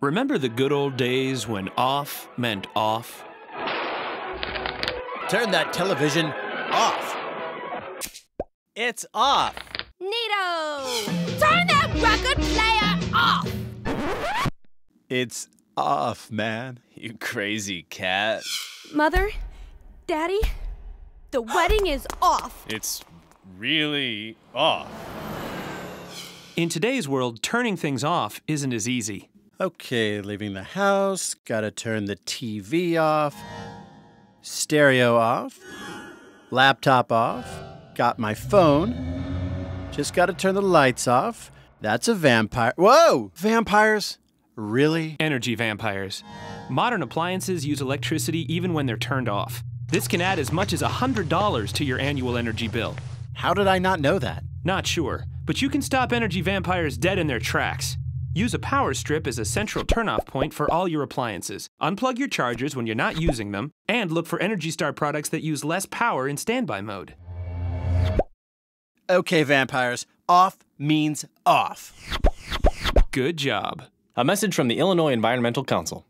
Remember the good old days when off meant off? Turn that television off. It's off. Neato! Turn that record player off! It's off, man. You crazy cat. Mother? Daddy? The wedding is off. It's really off. In today's world, turning things off isn't as easy. Okay, leaving the house. Gotta turn the TV off. Stereo off. Laptop off. Got my phone. Just gotta turn the lights off. That's a vampire. Whoa! Vampires? Really? Energy vampires. Modern appliances use electricity even when they're turned off. This can add as much as $100 to your annual energy bill. How did I not know that? Not sure, but you can stop energy vampires dead in their tracks. Use a power strip as a central turnoff point for all your appliances. Unplug your chargers when you're not using them, and look for Energy Star products that use less power in standby mode. Okay, vampires. Off means off. Good job. A message from the Illinois Environmental Council.